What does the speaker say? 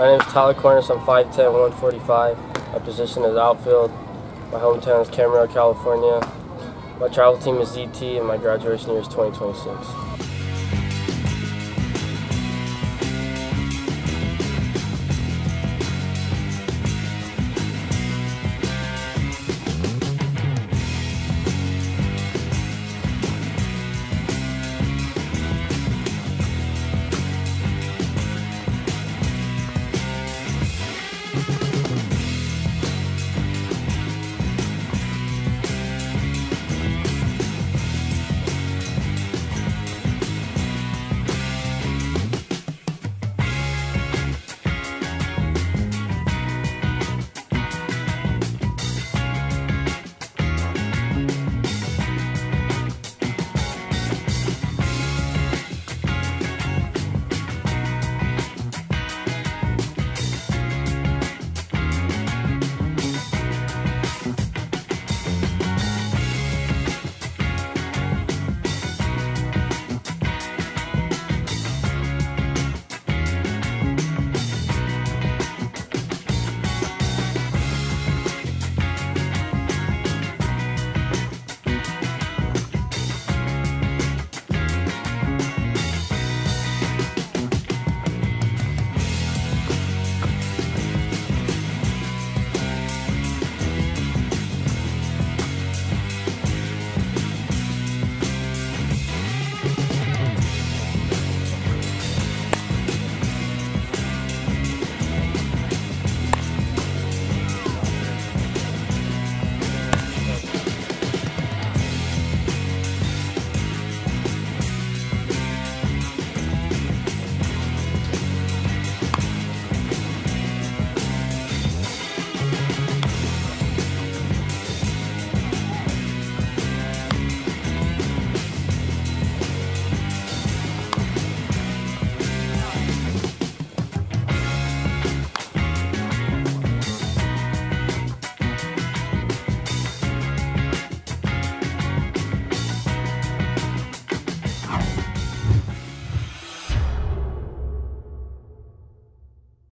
My name is Tyler Cornish. I'm 5'10", 145. My position is outfield. My hometown is Camarillo, California. My travel team is ZT, and my graduation year is 2026.